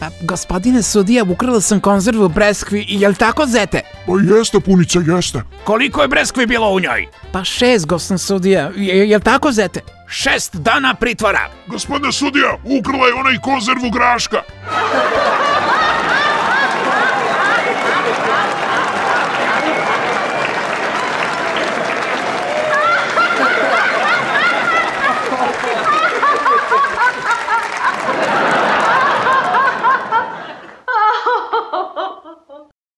Pa, gospodine sudija, ukrala sam konzervu breskvi, jel tako, zete? Pa jeste, punica, jeste. Koliko je breskvi bilo u njoj? Pa šest, gospodin sudija, je, jel tako, zete? Šest dana pritvora. Gospodine sudija, ukrala je onaj konzervu graška.